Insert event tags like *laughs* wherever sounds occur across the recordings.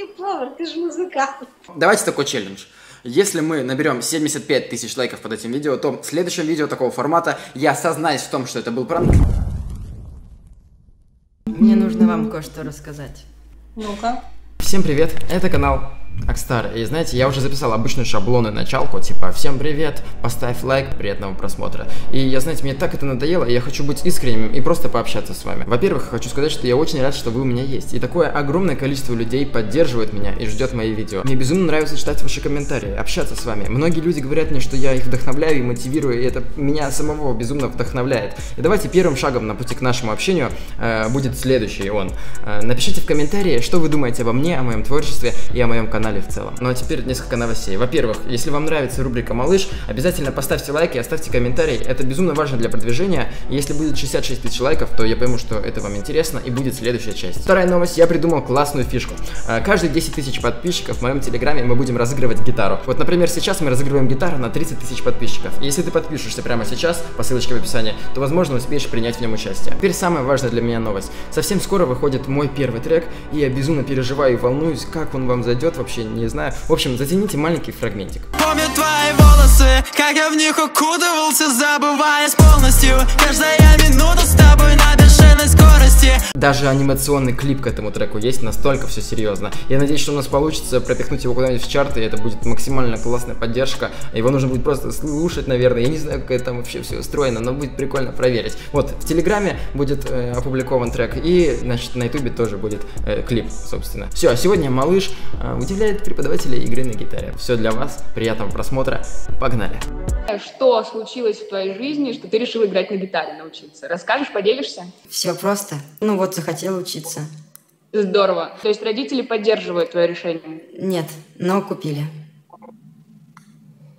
какой повар? Ты же музыкант. Давайте такой челлендж. Если мы наберем 75 тысяч лайков под этим видео, то в следующем видео такого формата я сознаюсь в том, что это был пранк. Мне нужно вам кое-что рассказать. Ну-ка. Всем привет, это канал Акстар. И знаете, я уже записал обычную шаблонную началку, типа «Всем привет, поставь лайк, приятного просмотра». И я, знаете, мне так это надоело, и я хочу быть искренним и просто пообщаться с вами. Во-первых, хочу сказать, что я очень рад, что вы у меня есть. И такое огромное количество людей поддерживает меня и ждет мои видео. Мне безумно нравится читать ваши комментарии, общаться с вами. Многие люди говорят мне, что я их вдохновляю и мотивирую, и это меня самого безумно вдохновляет. И давайте первым шагом на пути к нашему общению э, будет следующий он. Э, напишите в комментарии, что вы думаете обо мне, о моем творчестве и о моем канале канале в целом. Ну а теперь несколько новостей. Во-первых, если вам нравится рубрика «Малыш», обязательно поставьте лайк и оставьте комментарий. Это безумно важно для продвижения. Если будет 66 тысяч лайков, то я пойму, что это вам интересно и будет следующая часть. Вторая новость. Я придумал классную фишку. А, каждые 10 тысяч подписчиков в моем телеграме мы будем разыгрывать гитару. Вот, например, сейчас мы разыгрываем гитару на 30 тысяч подписчиков. Если ты подпишешься прямо сейчас по ссылочке в описании, то, возможно, успеешь принять в нем участие. Теперь самая важная для меня новость. Совсем скоро выходит мой первый трек, и я безумно переживаю и волнуюсь, как он вам зайдет, вообще не знаю. В общем, затяните маленький фрагментик. Помню твои волосы, как я в них укутывался, забываясь полностью Каждая минута с тобой на бешеной скорости Даже анимационный клип к этому треку есть, настолько все серьезно. Я надеюсь, что у нас получится пропихнуть его куда-нибудь в чарты, и это будет максимально классная поддержка. Его нужно будет просто слушать, наверное. Я не знаю, как это там вообще все устроено, но будет прикольно проверить. Вот, в Телеграме будет э, опубликован трек, и, значит, на Ютубе тоже будет э, клип, собственно. Все, а сегодня малыш э, удивляет преподавателя игры на гитаре. Все для вас, приятного просмотра, погнали! Что случилось в твоей жизни, что ты решил играть на гитаре научиться? Расскажешь, поделишься? Все просто. Ну вот, захотела учиться. Здорово. То есть родители поддерживают твое решение? Нет, но купили.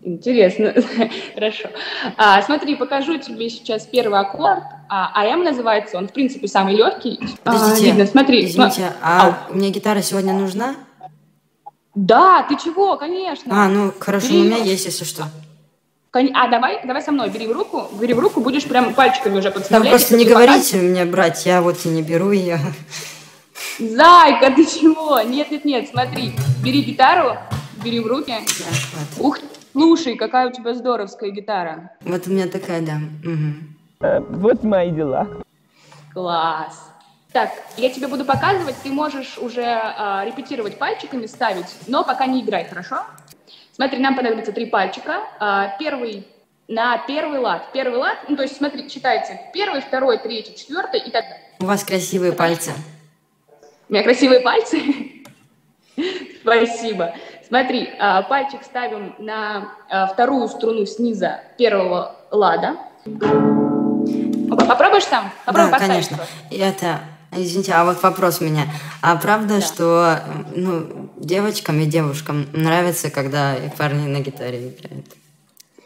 Интересно. *laughs* Хорошо. А, смотри, покажу тебе сейчас первый аккорд. А, АМ называется, он, в принципе, самый легкий. Подождите, а, видно, смотри. извините, а, а мне гитара сегодня нужна? Да, ты чего, конечно. А, ну хорошо, Бери... у меня есть, если что. А давай, давай со мной, бери в руку, бери в руку, будешь прям пальчиками уже подставлять. Ну просто не говорите мне брать, я вот и не беру ее. Зайка, ты чего? Нет, нет, нет, смотри, бери гитару, бери в руки. Да, вот. Ух, слушай, какая у тебя здоровская гитара. Вот у меня такая, да. Угу. Вот мои дела. Класс. Так, я тебе буду показывать, ты можешь уже э, репетировать пальчиками, ставить, но пока не играй, хорошо? Смотри, нам понадобится три пальчика. Э, первый на первый лад. Первый лад, ну то есть смотри, читайте первый, второй, третий, четвертый и так далее. У вас красивые пальцы. У меня красивые пальцы? *laughs* Спасибо. Смотри, э, пальчик ставим на э, вторую струну снизу первого лада. Попробуешь сам? Попробуй да, конечно. Это Извините, а вот вопрос у меня. А правда, да. что ну, девочкам и девушкам нравится, когда парни на гитаре играют?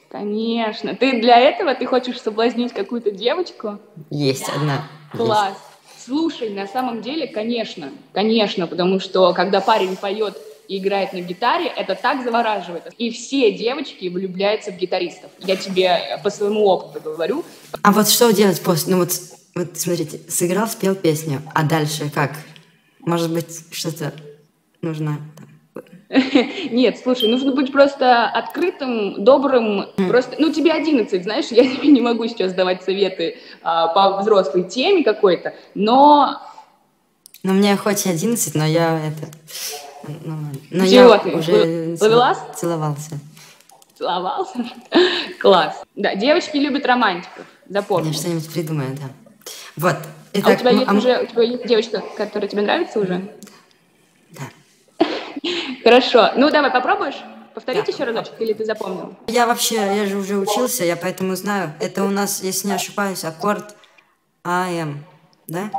Конечно. Ты для этого ты хочешь соблазнить какую-то девочку? Есть да. одна. Класс. Есть. Слушай, на самом деле, конечно, конечно, потому что когда парень поет и играет на гитаре, это так завораживает. И все девочки влюбляются в гитаристов. Я тебе по своему опыту говорю. А вот что делать после? Ну вот вот смотрите, сыграл, спел песню, а дальше как? Может быть, что-то нужно *laughs* нет, слушай, нужно быть просто открытым, добрым. Просто, ну, тебе 11, знаешь, я *laughs* тебе не могу сейчас давать советы а, по взрослой теме какой-то, но... Ну, мне хоть 11, но я это... Ну, но Чего я ты? уже Ловелас? целовался. Целовался? *laughs* Класс. Да, девочки любят романтиков, запомни. Я что-нибудь придумаю, да. Вот. Итак, а у тебя есть а... уже у тебя есть девочка, которая тебе нравится уже? Да. Хорошо. Ну, давай, попробуешь? Повторить да. еще разочек, или ты запомнил? Я вообще, я же уже учился, я поэтому знаю. Это у нас, если не ошибаюсь, аккорд АМ да?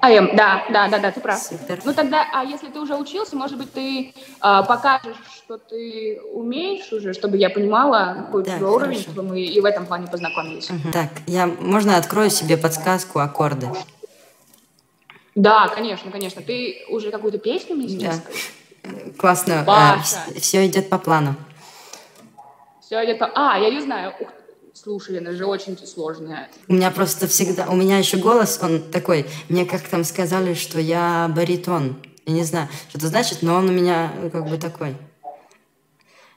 АМ, да, да, да, да, ты прав. Супер. Ну тогда, а если ты уже учился, может быть, ты а, покажешь, что ты умеешь уже, чтобы я понимала, какой да, уровень, чтобы мы и в этом плане познакомились. Угу. Так, я, можно открою себе подсказку, аккорды? Да, конечно, конечно. Ты уже какую-то песню мне сейчас да. Классно. Паша. А, все идет по плану. Все идет по... А, я ее знаю. Ух Слушай, она же очень сложная. У меня просто всегда... У меня еще голос, он такой... Мне как там сказали, что я баритон. Я не знаю, что это значит, но он у меня э, как бы такой.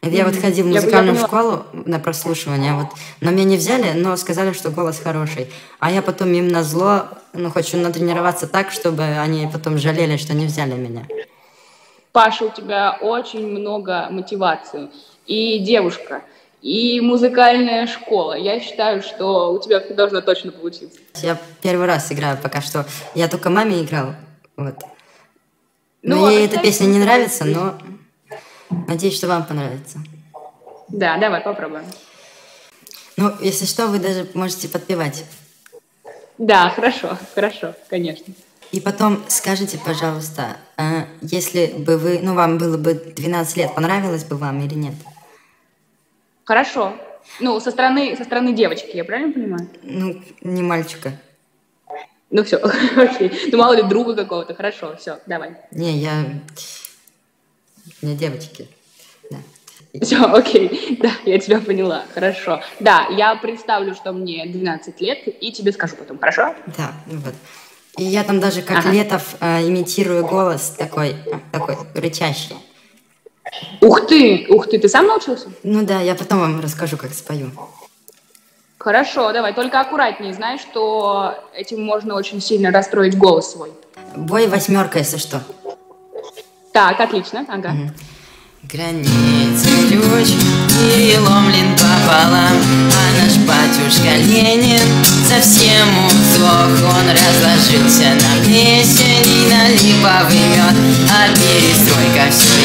Я вот ходил в Я бы- я музыкальную поняла. школу на прослушивание, вот, но меня не взяли, но сказали, что голос хороший. А я потом им на зло, ну, хочу натренироваться так, чтобы они потом жалели, что не взяли меня. Паша, у тебя очень много мотивации. И девушка, и музыкальная школа. Я считаю, что у тебя все должно точно получиться. Я первый раз играю пока что. Я только маме играл, вот. Ну, Но а эта песня не нравится, но надеюсь, что вам понравится. Да, давай попробуем. Ну, если что, вы даже можете подпевать. Да, хорошо, хорошо, конечно. И потом скажите, пожалуйста, а, если бы вы, ну, вам было бы 12 лет, понравилось бы вам или нет? Хорошо. Ну, со стороны, со стороны девочки, я правильно понимаю? Ну, не мальчика. Ну все, *laughs* окей. Ну мало ли друга какого-то. Хорошо, все, давай. Не, я... Не девочки. Да. Все, окей. Да, я тебя поняла. Хорошо. Да, я представлю, что мне 12 лет, и тебе скажу потом, хорошо? Да, ну вот. И я там даже как Ага. Летов а, имитирую голос такой, такой рычащий. Ух ты, ух ты, ты сам научился? Ну да, я потом вам расскажу, как спою. Хорошо, давай, только аккуратнее, знаешь, что этим можно очень сильно расстроить голос свой. Бой восьмерка, если что. Так, отлично, ага. Границы ключ переломлен пополам А наш батюшка Ленин совсем усох Он разложился на плесень и на липовый мед А перестройка все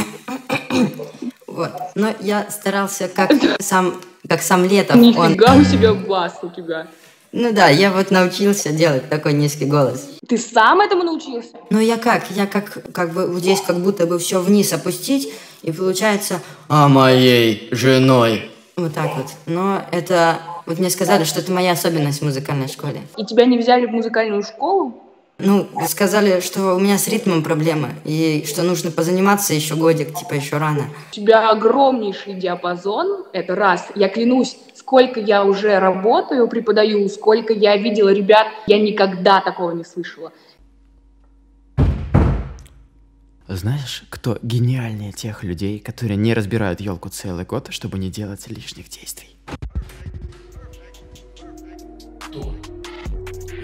Но я старался как сам, как сам Летов. Он... Нифига у тебя бас у тебя. Ну да, я вот научился делать такой низкий голос. Ты сам этому научился? Ну я как? Я как, как бы вот здесь как будто бы все вниз опустить, и получается А моей женой. вот так вот. Но это... Вот мне сказали, что это моя особенность в музыкальной школе. И тебя не взяли в музыкальную школу? Ну, сказали, что у меня с ритмом проблема, и что нужно позаниматься еще годик, типа еще рано. У тебя огромнейший диапазон, это раз. Я клянусь, сколько я уже работаю, преподаю, сколько я видела ребят, я никогда такого не слышала. Знаешь, кто гениальнее тех людей, которые не разбирают елку целый год, чтобы не делать лишних действий?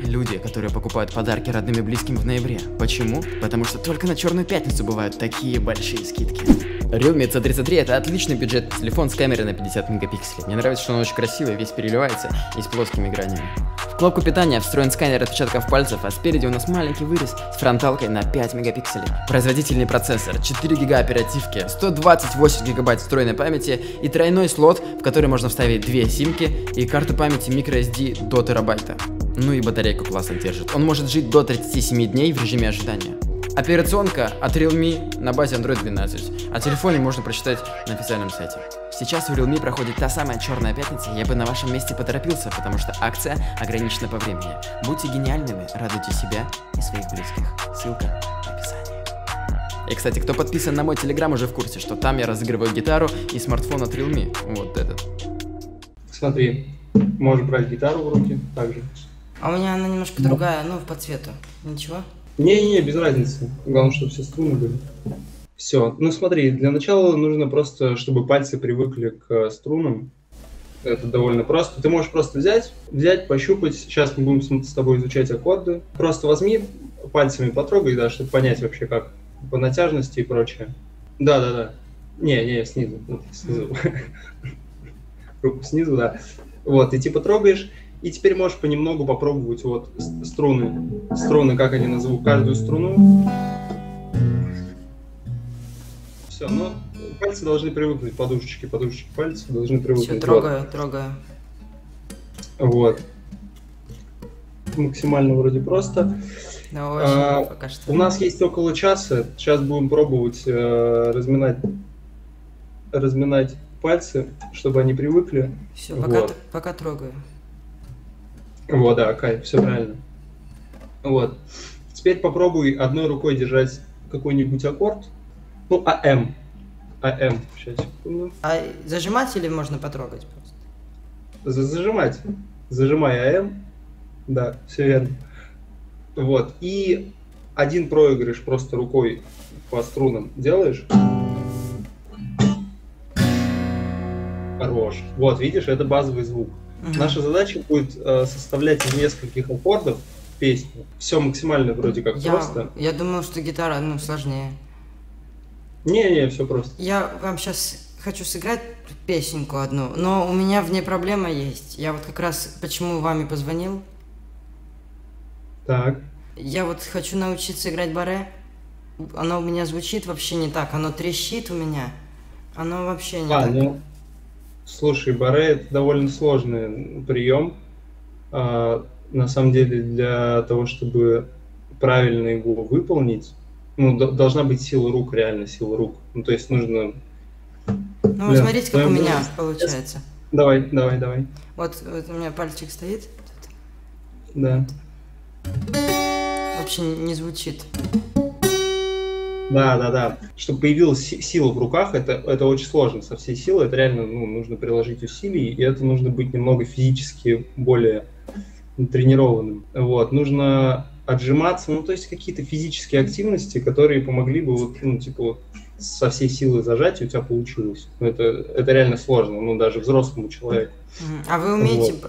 Люди, которые покупают подарки родным и близким в ноябре. Почему? Потому что только на Черную Пятницу бывают такие большие скидки. Realme C33 это отличный бюджетный телефон с камерой на 50 мегапикселей. Мне нравится, что он очень красивый, весь переливается и с плоскими гранями. В кнопку питания встроен сканер отпечатков пальцев, а спереди у нас маленький вырез с фронталкой на 5 мегапикселей. Производительный процессор, 4 гига оперативки, 128 гигабайт встроенной памяти и тройной слот, в который можно вставить две симки и карту памяти microSD до терабайта. Ну и батарейку классно держит. Он может жить до 37 дней в режиме ожидания. Операционка от Realme на базе Android 12. О телефоне можно прочитать на официальном сайте. Сейчас у Realme проходит та самая черная пятница, я бы на вашем месте поторопился, потому что акция ограничена по времени. Будьте гениальными, радуйте себя и своих близких. Ссылка в описании. И, кстати, кто подписан на мой телеграм, уже в курсе, что там я разыгрываю гитару и смартфон от Realme. Вот этот. Смотри, можешь брать гитару в руки также. А у меня она немножко другая, ну, по цвету. Ничего? Не-не-не, без разницы. Главное, чтобы все струны были. Все. Ну смотри, для начала нужно просто, чтобы пальцы привыкли к струнам. Это довольно просто. Ты можешь просто взять, взять, пощупать. Сейчас мы будем с тобой изучать аккорды. Просто возьми, пальцами потрогай, да, чтобы понять вообще как по натяжности и прочее. Да-да-да. Не, не, снизу. Вот, снизу. *laughs* Руку снизу, да. Вот, и типа трогаешь, и теперь можешь понемногу попробовать вот струны. Струны, как они назову, каждую струну. Все, ну, пальцы должны привыкнуть, подушечки, подушечки пальцев должны привыкнуть. Все, Вот. трогаю, трогаю. Вот. Максимально вроде просто. Да, очень А, пока что. У нас есть около часа. Сейчас будем пробовать э, разминать, разминать пальцы, чтобы они привыкли. Все, пока, вот. пока трогаю. Вот, да, кайф, все правильно. Вот. Теперь попробуй одной рукой держать какой-нибудь аккорд. Ну, АМ. АМ. Сейчас, секунду. А зажимать или можно потрогать просто? За- Зажимать. Зажимай АМ. Да, все верно. Вот. И один проигрыш просто рукой по струнам делаешь. Хорош. Вот, видишь, это базовый звук. Мгм. Наша задача будет э, составлять из нескольких аккордов песню. Все максимально вроде как я, просто. я думал, что гитара, ну, сложнее. Не-не, все просто. Я вам сейчас хочу сыграть песенку одну, но у меня в ней проблема есть. Я вот как раз почему вами позвонил. Так. Я вот хочу научиться играть баре. Оно у меня звучит вообще не так. Оно трещит у меня. Оно вообще не А, так. ну, слушай, баре это довольно сложный прием. А, на самом деле, для того, чтобы правильно его выполнить, ну, д- должна быть сила рук, реально сила рук. Ну, то есть нужно... Ну, да, смотрите, как у меня возрасте. получается. Давай, давай, давай. Вот, вот у меня пальчик стоит. Да. Вообще не звучит. Да, да, да. Чтобы появилась си- сила в руках, это, это очень сложно. Со всей силы это реально ну, нужно приложить усилий, и это нужно быть немного физически более тренированным. Вот. Нужно отжиматься, ну, то есть какие-то физические активности, которые помогли бы вот, ну, типа, вот со всей силы зажать, и у тебя получилось. Ну, это, это реально сложно, ну, даже взрослому человеку. А вы умеете Вот.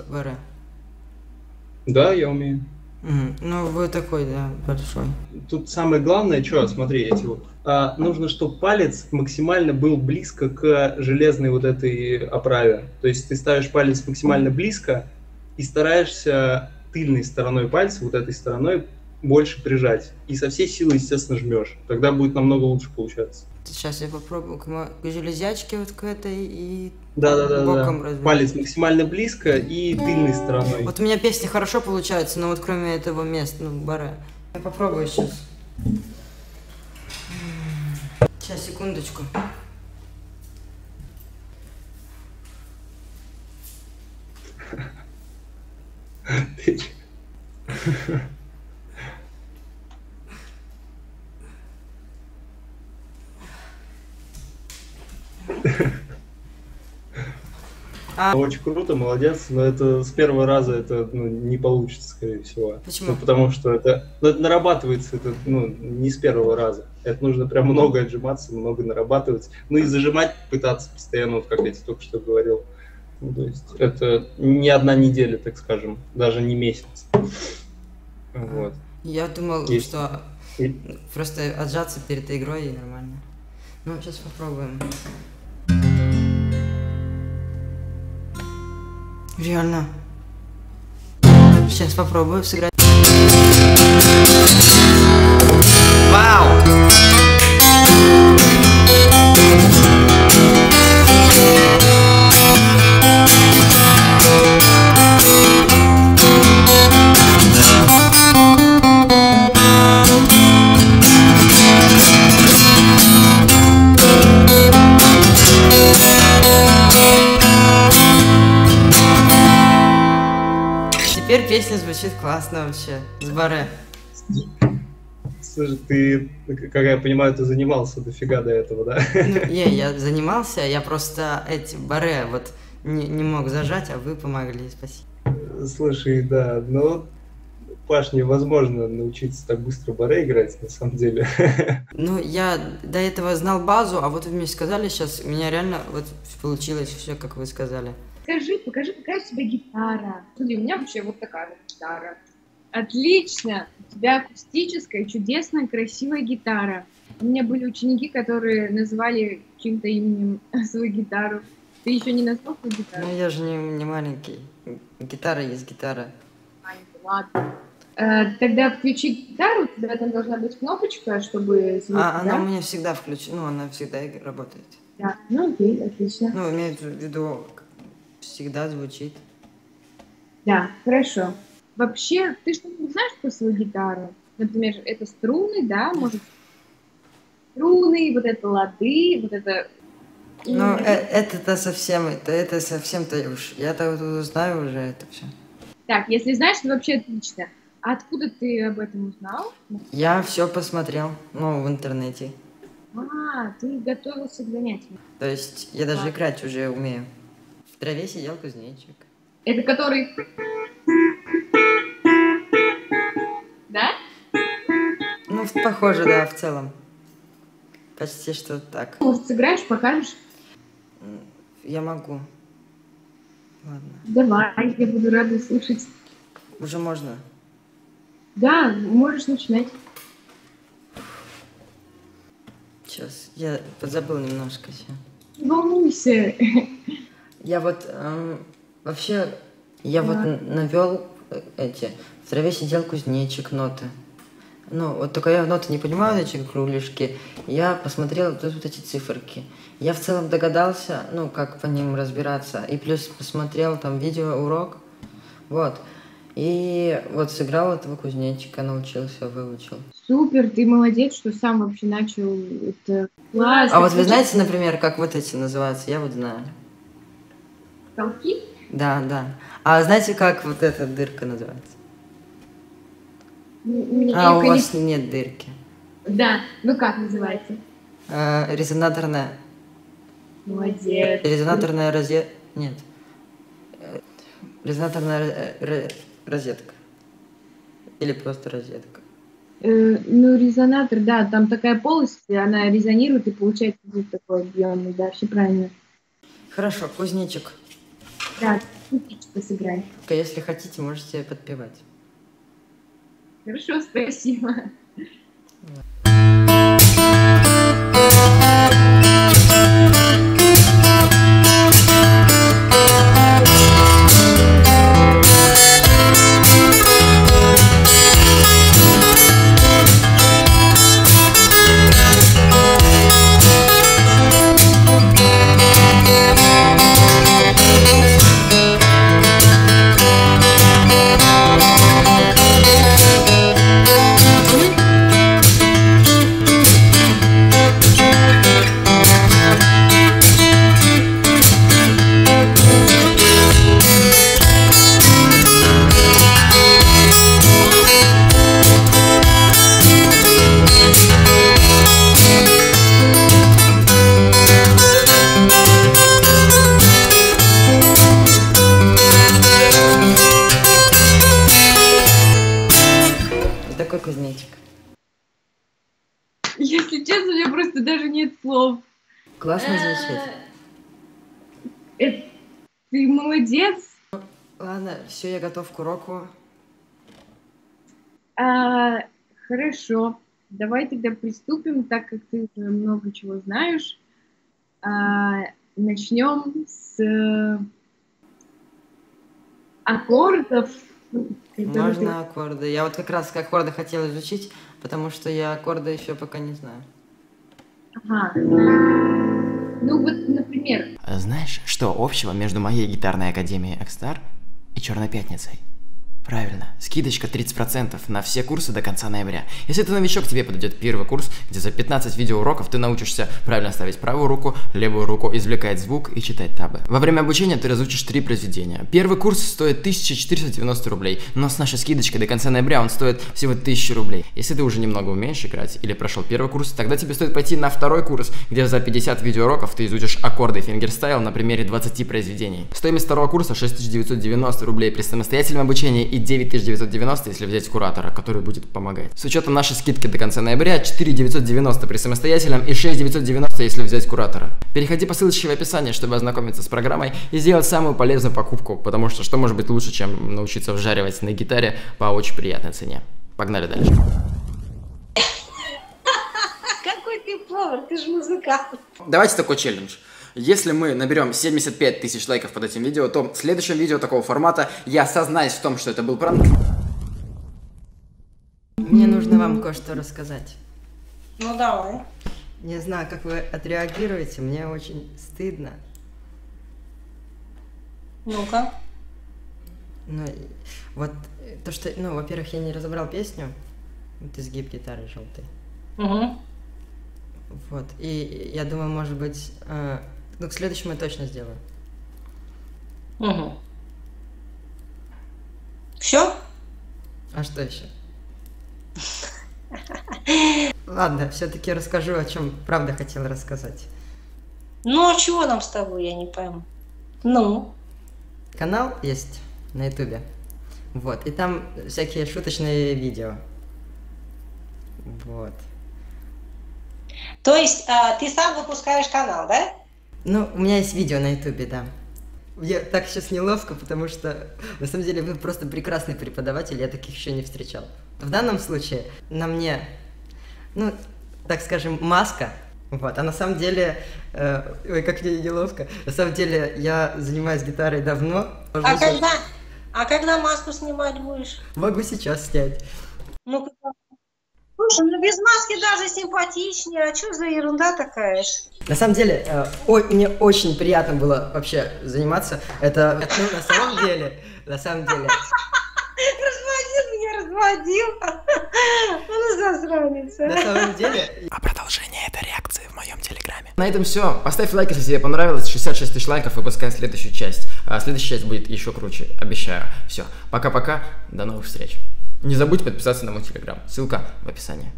Да, я умею. Ну, вы такой, да, большой. Тут самое главное, что, смотри, эти вот. а, нужно, чтобы палец максимально был близко к железной вот этой оправе. То есть ты ставишь палец максимально близко и стараешься тыльной стороной пальца, вот этой стороной, больше прижать. И со всей силы, естественно, жмешь. Тогда будет намного лучше получаться. Сейчас я попробую к, мо- к железячке вот к этой и Да, да, да, боком да. разве- Палец максимально близко и тыльной стороной. Вот у меня песни хорошо получаются, но вот кроме этого места, ну, баре. Я попробую сейчас. Сейчас, секундочку. *laughs* А, Очень круто, молодец, но это с первого раза это ну, не получится, скорее всего. Почему? Ну, потому что это, ну, это нарабатывается это, ну, не с первого раза. Это нужно прям много отжиматься, много нарабатывать. Ну и зажимать пытаться постоянно, вот как я тебе только что говорил. Ну, то есть это не одна неделя, так скажем, даже не месяц. Вот. я думал, Есть. что И- просто отжаться перед игрой и нормально. Ну, сейчас попробуем. Реально. Сейчас попробую сыграть. Песня звучит классно вообще. С баре. Слушай, ты, как я понимаю, ты занимался дофига до этого, да? Ну, не, я занимался, я просто эти баре вот не, не мог зажать, а вы помогли, спасибо. Слушай, да, но Паш, невозможно научиться так быстро баре играть, на самом деле. Ну, я до этого знал базу, а вот вы мне сказали сейчас, у меня реально вот получилось все, как вы сказали. Скажи, покажи, какая у тебя гитара. Смотри, у меня вообще вот такая вот гитара. Отлично! У тебя акустическая, чудесная, красивая гитара. У меня были ученики, которые называли чьим-то именем *laughs* свою гитару. Ты еще не назвал свою гитару? Ну, я же не, не маленький. Гитара есть гитара. Маленький, Ладно. Э, Тогда включи гитару, у тебя там должна быть кнопочка, чтобы звук, А, да? она у меня всегда включена, ну, она всегда работает. Да, ну окей, отлично. Ну, имеется в виду, всегда звучит. Да, хорошо. Вообще, ты что-нибудь знаешь про свою гитару? например, это струны, да, может, струны, вот это лады, вот это... Ну, э, это-то совсем, это, это совсем-то уж, я-то вот знаю уже это все. Так, если знаешь, то вообще отлично. А откуда ты об этом узнал? Я все посмотрел, ну, в интернете. А, ты готовился к занятиям. То есть я даже Да. играть уже умею. В траве сидел кузнечик. Это который... Да? Ну, похоже, да, в целом. Почти что так. Может, сыграешь, покажешь? Я могу. Ладно. Давай, я буду рада слушать. Уже можно. Да, можешь начинать. Сейчас. Я подзабыл немножко все. Не волнуйся. *laughs* Я вот эм, вообще, я вот навел эти. В траве сидел кузнечик, ноты. Ну, вот только я ноты не понимаю, эти кругляшки. Я посмотрел тут вот эти циферки. Я в целом догадался, ну, как по ним разбираться. И плюс посмотрел там видео, урок. Вот. И вот сыграл этого кузнечика, научился, выучил. Супер, ты молодец, что сам вообще начал это класс. А вот вы знаете, например, как вот эти называются? Я вот знаю. Толки? Да, да. А знаете, как вот эта дырка называется? М, А, у вас нет дырки. Да, ну как называется? А, резонаторная... Молодец. Резонаторная розетка... Нет. Э, Резонаторная э, ро- розетка. Или просто розетка. Э, ну, резонатор, да, там такая полость, она резонирует и получается звук такой объемный, да, все правильно. Хорошо, кузнечик. Да, кузнечика сыграй. Если хотите, можете подпевать. Хорошо, спасибо. Ладно, все, я готов к уроку. А, хорошо. Давай тогда приступим, так как ты уже много чего знаешь. А, начнем с э, аккордов. Можно аккорды. Я вот как раз аккорды хотела изучить, потому что я аккорды еще пока не знаю. ты- Ага. Ну вот, например, Знаешь, что общего между моей гитарной академией Экстар и Черной Пятницей? Правильно, скидочка 30% на все курсы до конца ноября. Если ты новичок, тебе подойдет первый курс, где за 15 видеоуроков ты научишься правильно ставить правую руку, левую руку, извлекать звук и читать табы. Во время обучения ты разучишь три произведения. Первый курс стоит 1490 рублей, но с нашей скидочкой до конца ноября он стоит всего 1000 рублей. Если ты уже немного умеешь играть или прошел первый курс, тогда тебе стоит пойти на второй курс, где за 50 видеоуроков ты изучишь аккорды фингерстайл на примере 20 произведений. Стоимость второго курса 6990 рублей при самостоятельном обучении и 9990, если взять куратора, который будет помогать. С учетом нашей скидки до конца ноября 4990 при самостоятельном и 6990, если взять куратора. Переходи по ссылочке в описании, чтобы ознакомиться с программой и сделать самую полезную покупку, потому что что может быть лучше, чем научиться вжаривать на гитаре по очень приятной цене. Погнали дальше. *laughs* Какой ты повар, ты же музыкант. Давайте такой челлендж. Если мы наберем 75 тысяч лайков под этим видео, то в следующем видео такого формата я сознаюсь в том, что это был пранк. Мне нужно вам кое-что рассказать. Ну давай. Не знаю, как вы отреагируете, мне очень стыдно. Ну-ка. Ну, вот то, что, ну, во-первых, я не разобрал песню. Вот изгиб гитары желтый. Угу. Вот. И я думаю, может быть, э, ну, к следующему я точно сделаю. Угу. Все? А что еще? Ладно, все-таки расскажу, о чем правда хотел рассказать. Ну, а чего нам с тобой, я не пойму. Ну, Канал есть на ютубе. Вот, и там всякие шуточные видео. Вот. то есть а, ты сам выпускаешь канал, да? Ну, у меня есть видео на ютубе, да. Я так сейчас неловко, потому что на самом деле вы просто прекрасный преподаватель, я таких еще не встречал. В данном случае на мне, ну, так скажем, маска, вот, а на самом деле, э, ой, как мне неловко, на самом деле я занимаюсь гитарой давно. А сейчас- когда, а когда маску снимать будешь? Могу сейчас снять. Ну, когда- Слушай, ну без маски даже симпатичнее, а что за ерунда такая? На самом деле, э, ой, мне очень приятно было вообще заниматься. Это, ну, на самом деле, на самом деле, *laughs* Разводил меня, разводил. *laughs* Ну, засранец. на самом деле, А продолжение этой реакции в моем телеграме. На этом все. Поставь лайк, если тебе понравилось. 66 тысяч лайков, выпускаем следующую часть. А следующая часть будет еще круче, обещаю. Все. Пока-пока. До новых встреч. Не забудь подписаться на мой телеграм. Ссылка в описании.